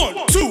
One, two,